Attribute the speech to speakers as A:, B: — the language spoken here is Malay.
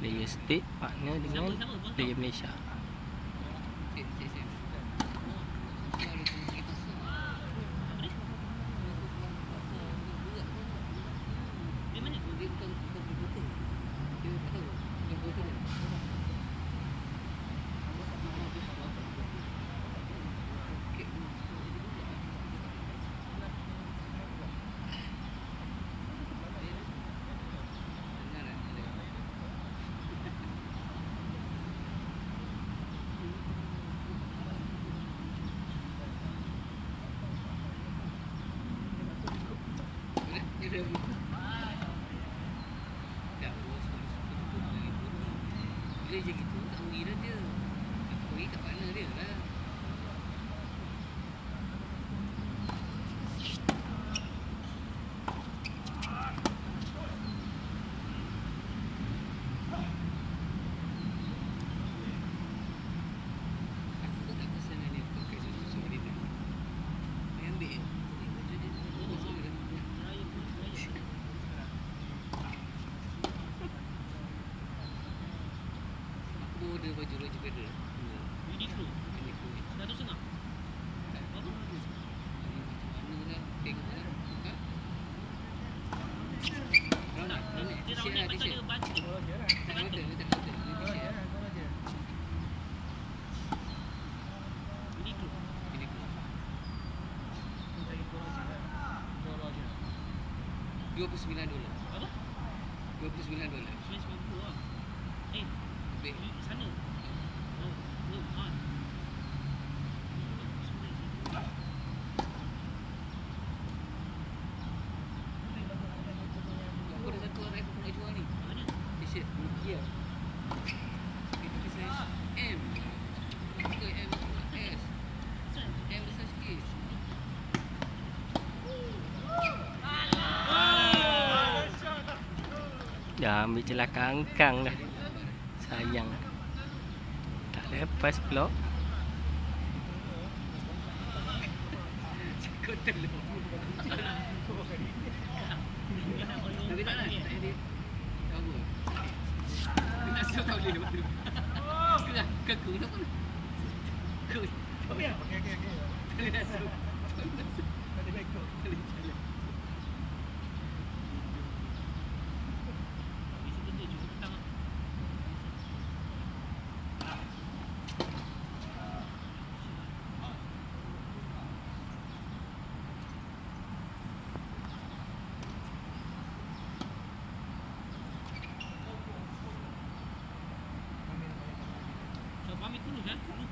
A: Player state partner dengan player Malaysia.
B: Dia dah Tak harus betul lagi pun. Bila je gitu, tak mengira dia. Kat mana dia lah. Aku pun tak pesan dengan dia pakai susu dia dah. Dia ambil. Eh, baju dia bagus juga dah.
C: Raya pun raya.
B: Order baju Federer. Hmm.
C: Uniqlo.
B: Ini.
C: Satu setengah. Apa?
B: Ini mana lah. Tengok lah. Ha? Lah,
C: dia.
B: Tak dia tak counter. Dia t-shirt.
C: Uniqlo.
B: Ini aku. $29 dolar.
C: Apa?
B: $29 dolar.
C: 990 lah. Eh, Di sana. Oh, oh, mahal.
B: Aku ada satu orang aku nak jual ni.
C: Mana?
B: T-shirt. Nokia. Itu kisah M. Ke M S.
C: Asal?
B: M besar sikit.
A: Dah ambil celah kangkang dah. Sayang. Tak lepas pula.
B: Kau telur. Tapi tak nak. Tak ada. Cover. Dia tak suka kau dia lepas tu. Kerah. Keku. Kenapa? Keku.
D: Okey okey okey.
B: Tak boleh masuk. Tak boleh
C: Vamos
B: tudo, né?